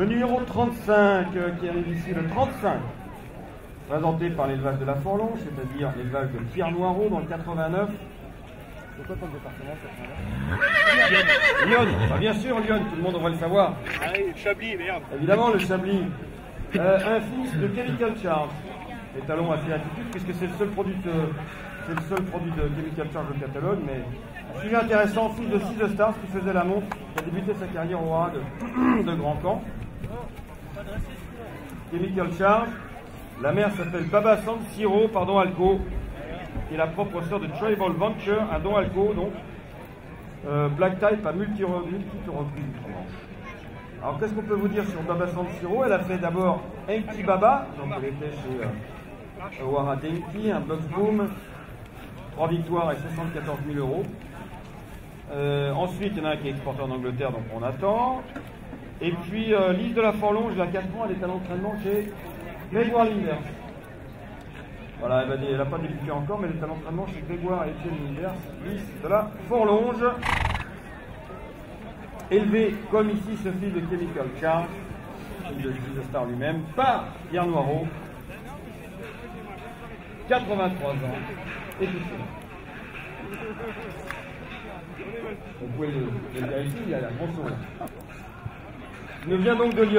Le numéro 35 euh, qui arrive ici, le 35, présenté par l'élevage de la Forlonge, c'est-à-dire l'élevage de Pierre Noireau dans le 89. C'est quoi ton département Lyon. Bah, bien sûr, Lyon, tout le monde devrait le savoir. Ah oui, Chablis, merde. Évidemment, le Chablis. Euh, un fils de Chemical Charge. Étalon assez attitude, puisque c'est le seul produit de, c'est le seul produit de Chemical Charge au catalogue, mais sujet intéressant, fils de Six Stars qui faisait la montre, qui a débuté sa carrière au haras de, de Grand Camp. Chemical Charge. La mère s'appelle Baba San Siro, pardon, Alco, qui est la propre sœur de Tribal Venture, un don Alco, donc. Euh, Black Type à multi reprises. Alors qu'est-ce qu'on peut vous dire sur Baba San Siro Elle a fait d'abord Enki Baba, donc elle était chez euh, Wara un box boom, 3 victoires et 74 000 euros. Euh, ensuite, il y en a un qui est exporté en Angleterre, donc on attend. Et puis, euh, Lise de la Forlonge, la 4 mois, elle est à l'entraînement chez Grégoire Linders. Voilà, elle n'a pas débuté encore, mais elle est à l'entraînement chez Grégoire et Étienne Linders, Lise de la Forlonge. Élevé, comme ici, ce fils de Chemical Charge, de Jesus Star lui-même, par Pierre Noireau, 83 ans, et tout ça. Vous pouvez le, le ici, il y a la grosse Nous vient donc de Lyon.